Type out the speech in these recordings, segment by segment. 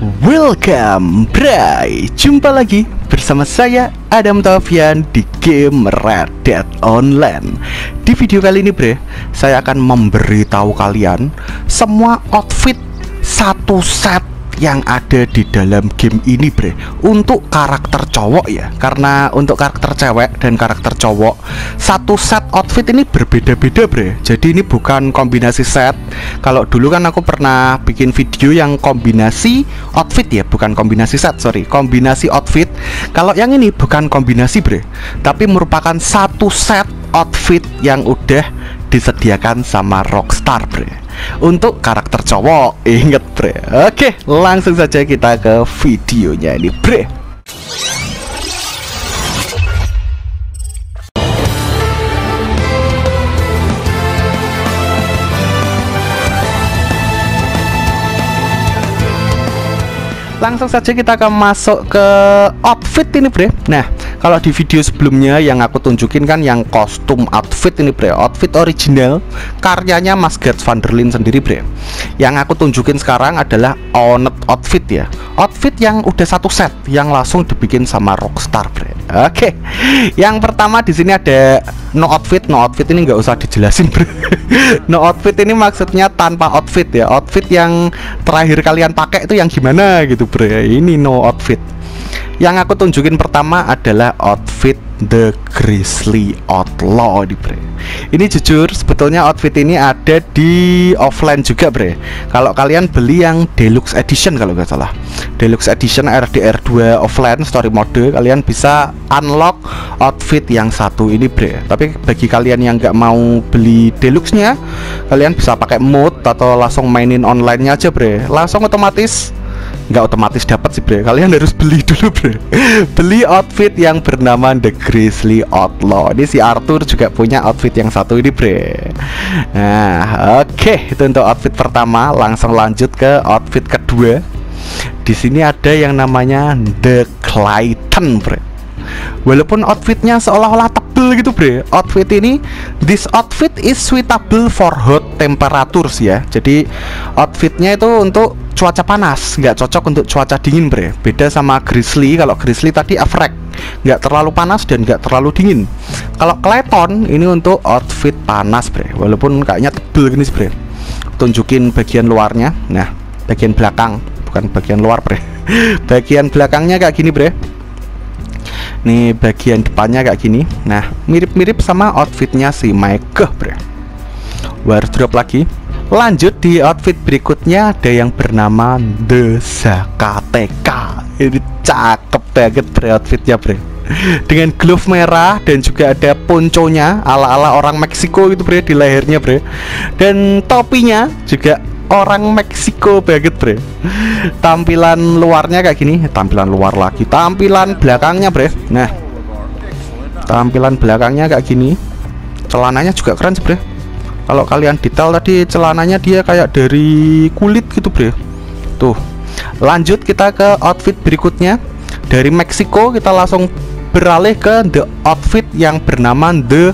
Welcome, Bray. Jumpa lagi bersama saya Adam Taufyan di game Red Dead Online. Di video kali ini, Bre, saya akan memberitahu kalian semua outfit satu set yang ada di dalam game ini bre. Untuk karakter cowok ya karena untuk karakter cewek dan karakter cowok satu set outfit ini berbeda-beda bre. Jadi ini bukan kombinasi set. Kalau dulu kan aku pernah bikin video yang kombinasi outfit ya bukan kombinasi set sorry kombinasi outfit. Kalau yang ini bukan kombinasi bre tapi merupakan satu set outfit yang udah disediakan sama Rockstar bre untuk karakter cowok inget bre. Oke langsung saja kita ke videonya ini bre. Langsung saja kita akan masuk ke outfit ini bre. Nah kalau di video sebelumnya yang aku tunjukin kan yang kostum outfit ini bre. Outfit original karyanya Mas Gert van der Linde sendiri bre. Yang aku tunjukin sekarang adalah onet outfit ya. Outfit yang udah satu set yang langsung dibikin sama Rockstar bre. Oke. Yang pertama di sini ada no outfit. No outfit ini nggak usah dijelasin bre. No outfit ini maksudnya tanpa outfit ya. Outfit yang terakhir kalian pakai itu yang gimana gitu bre. Ini no outfit yang aku tunjukin pertama adalah outfit The Grizzly Outlaw di bre. Ini jujur sebetulnya outfit ini ada di offline juga bre. Kalau kalian beli yang deluxe edition kalau nggak salah. Deluxe edition RDR2 offline story mode kalian bisa unlock outfit yang satu ini bre. Tapi bagi kalian yang nggak mau beli deluxe nya kalian bisa pakai mode atau langsung mainin online nya aja bre. Langsung otomatis nggak otomatis dapat sih bre. Kalian harus beli dulu bre. Beli outfit yang bernama The Grizzly Outlaw. Ini si Arthur juga punya outfit yang satu ini bre. Nah oke. Okay. itu untuk outfit pertama. Langsung lanjut ke outfit kedua. Di sini ada yang namanya The Clayton bre. Walaupun outfitnya seolah-olah tebel gitu bre. Outfit ini this outfit is suitable for hot temperatures ya. Jadi outfitnya itu untuk cuaca panas nggak cocok untuk cuaca dingin bre. Beda sama grizzly. Kalau grizzly tadi avrek nggak terlalu panas dan nggak terlalu dingin. Kalau Clayton ini untuk outfit panas bre. Walaupun kayaknya tebel gini bre. Tunjukin bagian luarnya. Nah bagian belakang bukan bagian luar bre. Bagian belakangnya kayak gini bre nih bagian depannya kayak gini. Nah mirip-mirip sama outfitnya si Mike bre. Wardrobe lagi. Lanjut di outfit berikutnya ada yang bernama The Zakateka ini cakep banget bre outfitnya bre. Dengan glove merah dan juga ada ponconya ala-ala orang Meksiko gitu bre di lehernya bre. Dan topinya juga orang Meksiko banget bre. Tampilan luarnya kayak gini. Tampilan luar lagi. Tampilan belakangnya bre. Nah tampilan belakangnya kayak gini. Celananya juga keren bre. Kalau kalian detail tadi celananya dia kayak dari kulit gitu bre. Tuh. Lanjut kita ke outfit berikutnya. Dari Meksiko kita langsung beralih ke the outfit yang bernama the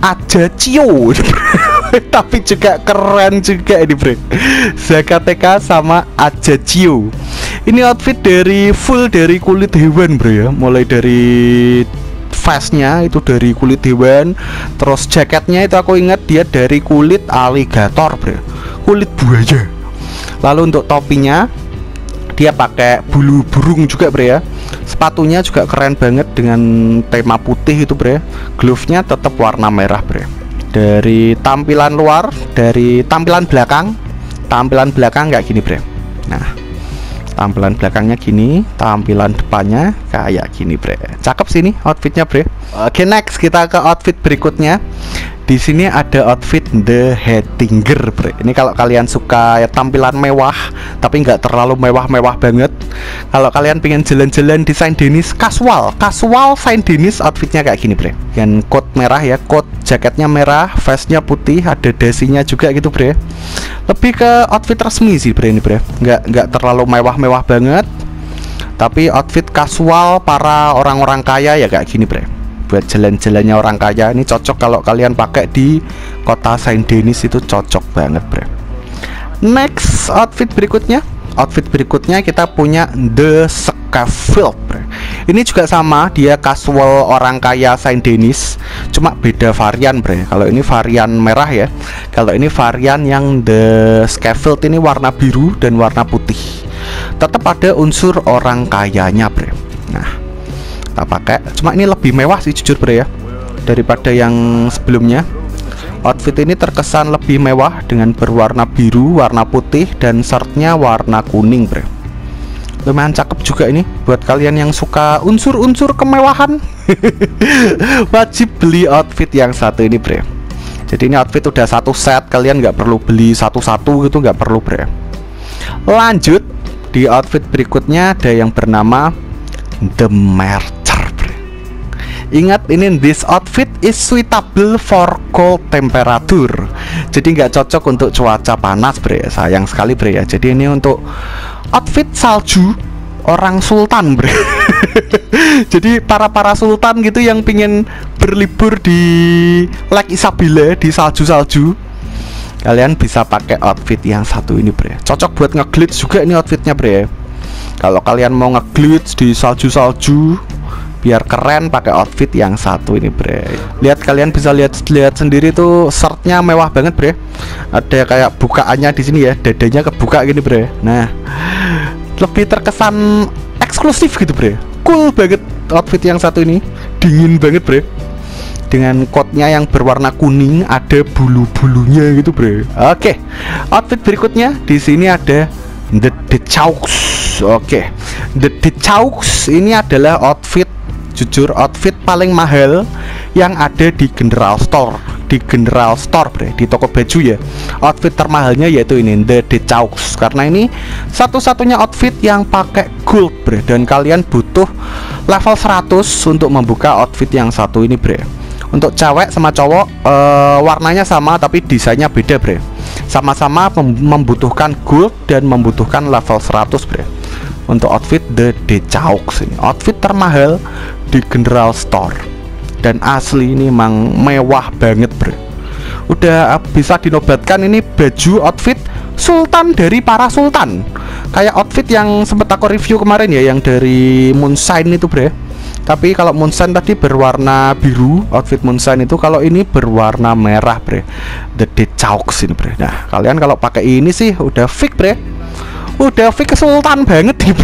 Ajaccio tapi juga keren juga ini bre. Zakateka sama Ajaccio ini outfit dari full dari kulit hewan bro ya. Mulai dari vestnya itu dari kulit hewan terus jaketnya itu aku ingat dia dari kulit aligator bro kulit buaya. Lalu untuk topinya dia pakai bulu burung juga bro ya. Sepatunya juga keren banget dengan tema putih itu bro glove-nya tetap warna merah bro dari tampilan luar dari tampilan belakang tampilan belakang kayak gini bre. Nah tampilan belakangnya gini tampilan depannya kayak gini bre. Cakep sini outfitnya bre. Oke next kita ke outfit berikutnya di sini ada outfit The Headinger bre. Ini kalau kalian suka ya, tampilan mewah tapi nggak terlalu mewah-mewah banget kalau kalian pengen jalan-jalan di Saint Denis casual casual Saint Denis outfitnya kayak gini bre. Dan coat merah ya coat jaketnya merah vestnya putih ada dasinya juga gitu bre. Lebih ke outfit resmi sih bre ini bre. Nggak nggak terlalu mewah-mewah banget tapi outfit casual para orang-orang kaya ya kayak gini bre buat jalan-jalannya orang kaya ini cocok kalau kalian pakai di kota Saint Denis itu cocok banget bre next outfit berikutnya outfit berikutnya kita punya The Scafield bre. Ini juga sama, dia casual orang kaya Saint Denis, cuma beda varian bre. Kalau ini varian merah ya, kalau ini varian yang The Scafield ini warna biru dan warna putih. Tetap ada unsur orang kayanya bre. Nah, kita pakai. Cuma ini lebih mewah sih jujur bre ya daripada yang sebelumnya. Outfit ini terkesan lebih mewah dengan berwarna biru, warna putih, dan shirtnya warna kuning, bre. Lumayan cakep juga ini buat kalian yang suka unsur-unsur kemewahan. Wajib beli outfit yang satu ini, bre. Jadi ini outfit udah satu set, kalian nggak perlu beli satu-satu gitu, nggak perlu, bre. Lanjut di outfit berikutnya ada yang bernama The Merch Ingat ini this outfit is suitable for cold temperature. Jadi nggak cocok untuk cuaca panas bre. Sayang sekali bre ya. Jadi ini untuk outfit salju orang sultan bre. Jadi para-para sultan gitu yang pingin berlibur di Lake Isabella di salju-salju Kalian bisa pakai outfit yang satu ini bre. Cocok buat ngeglitch juga ini outfitnya bre. Kalau kalian mau ngeglitch di salju-salju biar keren pakai outfit yang satu ini bre. Lihat kalian bisa lihat lihat sendiri tuh shirtnya mewah banget bre. Ada kayak bukaannya di sini ya dadanya kebuka gini bre. Nah lebih terkesan eksklusif gitu bre. Cool banget outfit yang satu ini. Dingin banget bre. Dengan coatnya yang berwarna kuning ada bulu-bulunya gitu bre. Oke outfit berikutnya. Di sini ada the the chaux oke the the chaux ini adalah outfit jujur outfit paling mahal yang ada di General Store. Di General Store bre di toko baju ya. Outfit termahalnya yaitu ini The The Chaux karena ini satu-satunya outfit yang pakai gold bre. Dan kalian butuh level 100 untuk membuka outfit yang satu ini bre. Untuk cewek sama cowok uh, warnanya sama tapi desainnya beda bre. Sama-sama membutuhkan gold dan membutuhkan level 100 bre. Untuk outfit The Dechaux ini. Outfit termahal di General Store. Dan asli ini memang mewah banget bro. Udah bisa dinobatkan ini baju outfit sultan dari para sultan. Kayak outfit yang sempat aku review kemarin ya yang dari Moonshine itu bre tapi kalau Moonshine tadi berwarna biru outfit Moonshine itu kalau ini berwarna merah bre the Dechaux ini bre nah kalian kalau pakai ini sih udah fix bre udah fix sultan banget nih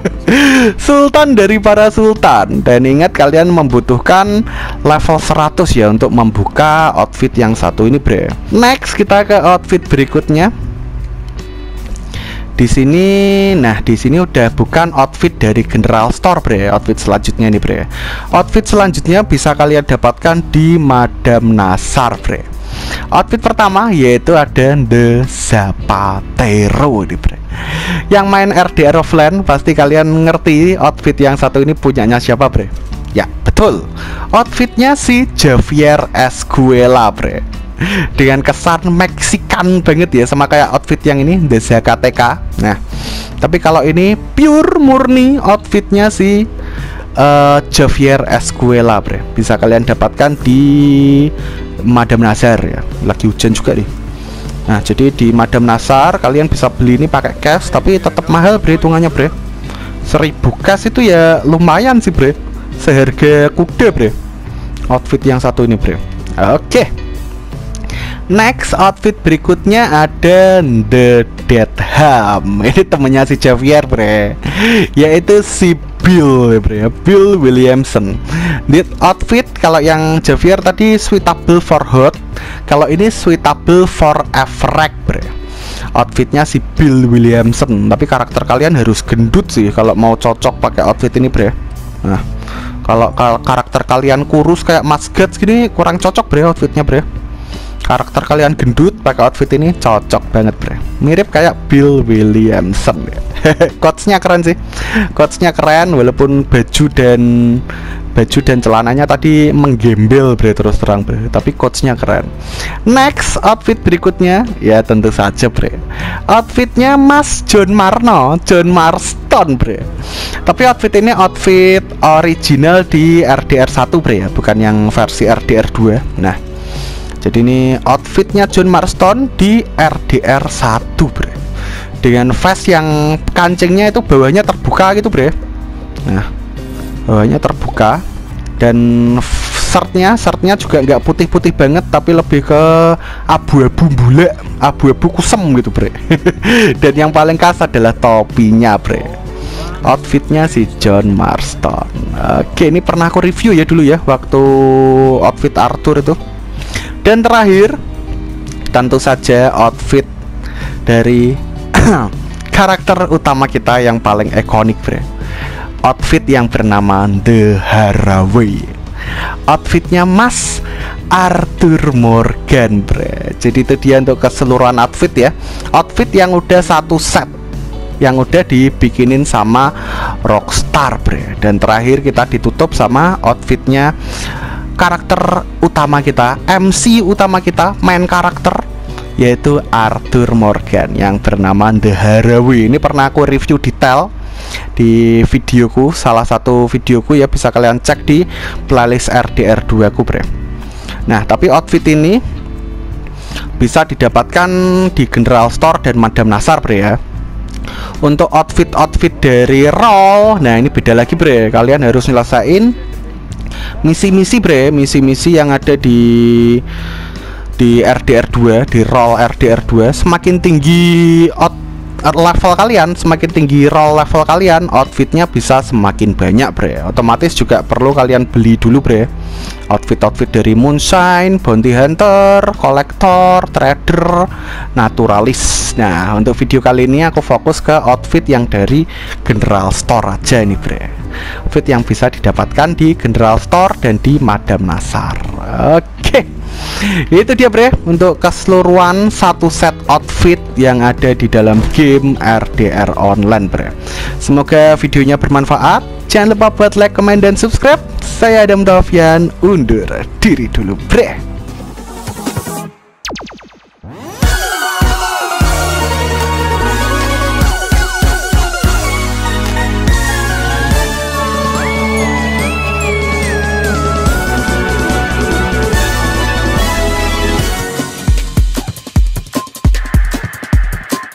sultan dari para sultan. Dan ingat kalian membutuhkan level 100 ya untuk membuka outfit yang satu ini bro next kita ke outfit berikutnya. Di sini nah di sini udah bukan outfit dari General Store bre. Outfit selanjutnya nih bre. Outfit selanjutnya bisa kalian dapatkan di Madam Nasar bre outfit pertama yaitu ada The Zapatero bre yang main RDR offline pasti kalian ngerti outfit yang satu ini punyanya siapa bre ya betul. Outfitnya si Javier Escuela bre dengan kesan Meksikan banget ya sama kayak outfit yang ini The Zakateka nah tapi kalau ini pure murni outfitnya si uh, Javier Escuela bre bisa kalian dapatkan di Madam Nazar ya. Lagi hujan juga nih. Nah jadi di Madam Nasar kalian bisa beli ini pakai cash tapi tetap mahal bre hitungannya bre. Seribu cash itu ya lumayan sih bre. Seharga kuda bre. Outfit yang satu ini bre. Oke. Okay. Next outfit berikutnya ada The Dead Ham. Ini temennya si Javier bre. Yaitu si Bill bre Bill Williamson. Di outfit kalau yang Javier tadi suitable for hot Kalau ini suitable for Everett bre. Outfitnya si Bill Williamson. Tapi karakter kalian harus gendut sih Kalau mau cocok pakai outfit ini bre. Nah kalau karakter kalian kurus kayak Mas gini kurang cocok bre outfitnya bre karakter kalian gendut pakai outfit ini cocok banget bre. Mirip kayak Bill Williamson. Ya coachnya keren sih. Coachnya keren walaupun baju dan baju dan celananya tadi menggembel bre terus terang bre. Tapi coachnya keren. Next outfit berikutnya. Ya tentu saja bre. Outfitnya Mas John Marno John Marston bre. Tapi outfit ini outfit original di RDR 1 bre ya bukan yang versi RDR 2 nah jadi ini outfitnya John Marston di RDR 1 bre. Dengan vest yang kancingnya itu bawahnya terbuka gitu bre. Nah bawahnya terbuka. Dan shirtnya shirtnya juga nggak putih-putih banget tapi lebih ke abu-abu bule abu-abu kusem gitu bre. Dan yang paling khas adalah topinya bre. Outfitnya si John Marston. Oke ini pernah aku review ya dulu ya waktu outfit Arthur itu dan terakhir tentu saja outfit dari karakter utama kita yang paling ikonik bre. Outfit yang bernama The Haraway. Outfitnya Mas Arthur Morgan bre. Jadi itu dia untuk keseluruhan outfit ya. Outfit yang udah satu set yang udah dibikinin sama Rockstar bre. Dan terakhir kita ditutup sama outfitnya karakter utama kita MC utama kita main karakter yaitu Arthur Morgan yang bernama The Haraway. Ini pernah aku review detail di videoku salah satu videoku ya bisa kalian cek di playlist RDR2 aku bre. Nah tapi outfit ini bisa didapatkan di General Store dan Madam Nasar bre ya. Untuk outfit-outfit dari roll nah ini beda lagi bre. Kalian harus nyelesain misi-misi bre. Misi-misi yang ada di di RDR2 di roll RDR2 semakin tinggi out level kalian semakin tinggi roll level kalian outfitnya bisa semakin banyak bre. Otomatis juga perlu kalian beli dulu bre. Outfit-outfit dari moonshine bounty hunter kolektor trader naturalis. Nah untuk video kali ini aku fokus ke outfit yang dari general store aja ini bre. Outfit yang bisa didapatkan di general store dan di madam nasar. Oke. okay itu dia bre untuk keseluruhan satu set outfit yang ada di dalam game RDR online bre. Semoga videonya bermanfaat. Jangan lupa buat like, comment, dan subscribe. Saya Adam Davian undur diri dulu bre